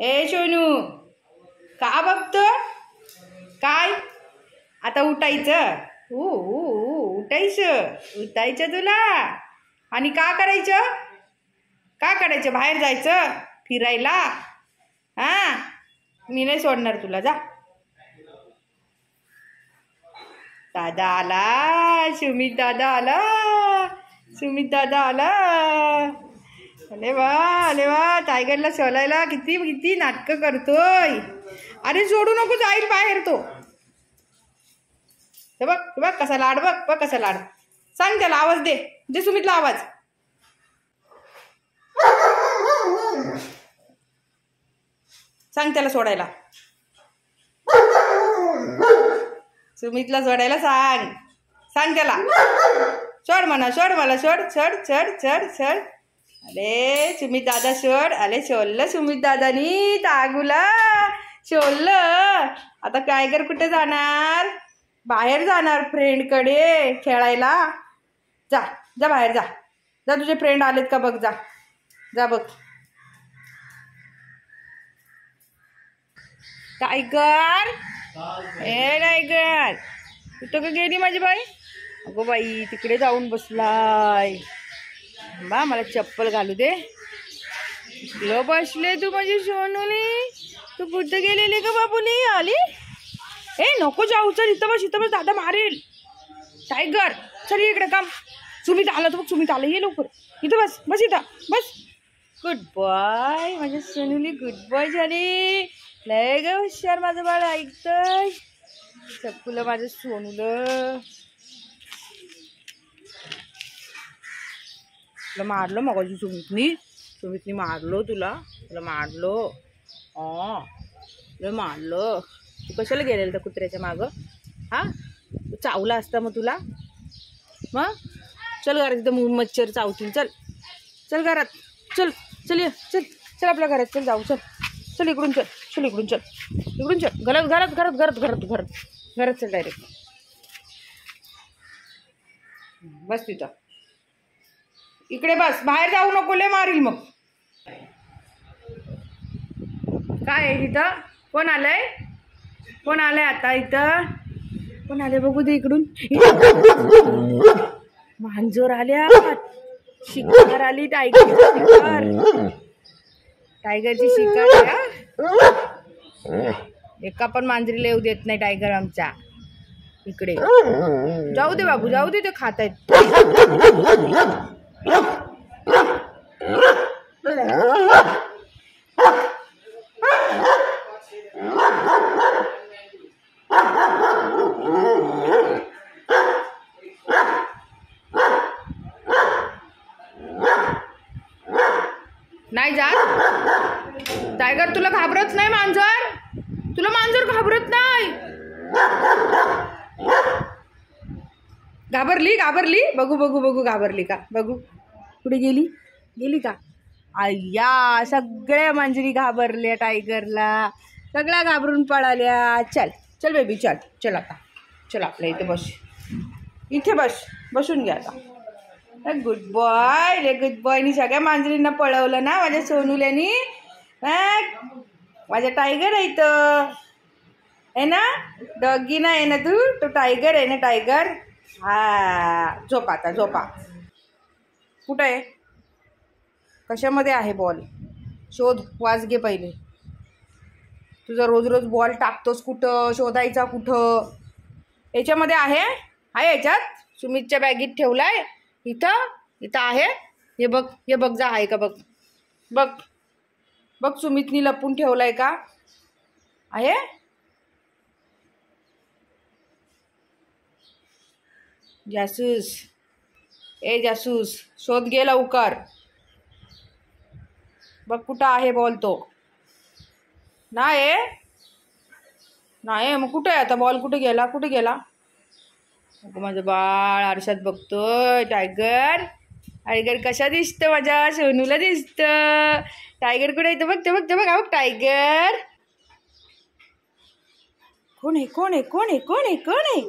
ए शोनू. का बघतो? काय? आता उठायचं. ऊ उठायचं. उठायचं तुला. आणि का करायचं? का करायचं? बाहेर जायचं? फिरायला? हा? मी नाही सोडणार तुला. जा. दादा आला. सुमित दादा आला. सुमित दादा आला. अरे वा अरे वा टायगरला चलायला किती किती नाटकं करतोय. अरे सोडू नको जाईल बाहेर तो. हे बघ बघ कसा लाड बघ बघ कसा लाड. सांग त्याला आवाज दे दे सुमितला आवाज. सांग त्याला सोडायला. सुमितला सोडायला सांग. सांग त्याला. सोड म्हणा सोड मला सोड चढ चढ चढ चढ अरे सुमित दादा सोड अरे शोधलं सुमित दादानी तागुला. शोधलं. आता काय कर कुठे जाणार? बाहेर जाणार फ्रेंडकडे खेळायला. जा जा बाहेर जा. जा तुझे फ्रेंड आलेत का बघ जा. जा बघ. टायगर. ए टायगर. कुठं का गेली माझी बाई? अगो बाई तिकडे जाऊन बसलाय. बा मला चप्पल घालू दे. लो बसले तू म्हणजे माझी सोनूली तू बुद्ध गेलेली का बाबुली आली? ए नको जाऊ चल इथं बस इथं बस दादा मारेल. टायगर चल इकडे काम सुमित आलं तर मग सुमित आलं ये लवकर. इथं बस बस इथं बस. गुड बॉय माझ्या सोनूली गुड बॉय झाली. लय ग हुशार माझं बाळ ऐकतंय. चप्पुलं माझं सोनूलं. तुला मारलं मग सुमितनी? सुमितनी मारलो तुला. तुला मारलो. हा. तुला मारलं. तू कशाला गेलेलं त्या कुत्र्याच्या मागं? हा? तू चावला असता मग तुला? मग? चल घरात तिथं मग मच्छर चावतील. चल. चल घरात. चल. चल ये. चल. चल आपल्या घरात. चल जाऊ. चल. चल इकडून चल. चल इकडून चल. इकडून चल. घरात घरात घरात घरात घरात घरात. घरात चल डायरेक्ट बस तिथं. इकडे बस बाहेर जाऊ नको लय मारील मग. काय आहे इथं? कोण आलंय? कोण आलंय आता इथं? कोण आले बघू दे इकडून. मांजोर आल्या. शिकार आली टायगर शिकार टायगरची शिकार एका पण मांजरीला येऊ देत नाही टायगर आमचा इकडे. जाऊ दे बाबू जाऊ दे ते खात आहेत नाही जात? टायगर तुला घाबरत नाही मांजर? तुला मांजर घाबरत नाही? घाबरली घाबरली. बघू बघू बघू घाबरली का? बघू. कुठे गेली? गेली का? अय्या सगळ्या मांजरी घाबरल्या टायगरला. सगळ्या घाबरून पळाल्या. चल चल बेबी चल. चल आता. चल आपल्या इथे बस. इथे बस. बसून घ्या आता. गुड बॉय रे गुड बॉयनी सगळ्या मांजरींना पळवलं ना माझ्या सोनूल्यानी? अं? माझा टायगर आहे इथं. आहे ना? डॉगी ना आहे ना तू? तो टायगर आहे ना टायगर हा झोपा आता झोपा कुठं आहे? कशामध्ये आहे बॉल शोध वाज घे पहिले. तुझा रोज रोज बॉल टाकतोस कुठं? शोधायचा कुठं? याच्यामध्ये आहे? आहे याच्यात? सुमितच्या बॅगीत ठेवलाय? इथं? इथं आहे? हे बघ हे बघ जा आहे का बघ. बघ. बघ सुमितनी लपून ठेवलाय का? आहे? जासूस. ए जासूस शोध घे लवकर. बघ कुठं आहे बॉल तो नाही नाही मग कुठे आहे आता? बॉल कुठे गेला? कुठे गेला? अगं माझं बाळ आरशात बघतोय. टायगर. टायगर कशा दिसतं माझ्या? सोनूला दिसतं. टायगर कुठे येतं बघ ते बघ ते बघ. बघ टायगर. कोण आहे? कोण आहे? कोण आहे? कोण आहे? कोण आहे?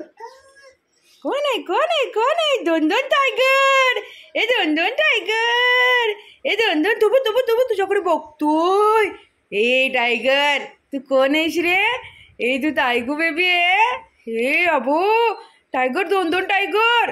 कोण आहे कोण आहे कोण आहे? दोन दोन टायगर ए दोन दोन टायगर ए दोन दोन तुबू तुबू तुबू तुझ्याकडे बघतोय. ए टायगर तू कोण आहेस रे? ए तू टायगू बेबी आहे. हे अबो टायगर दोन दोन टायगर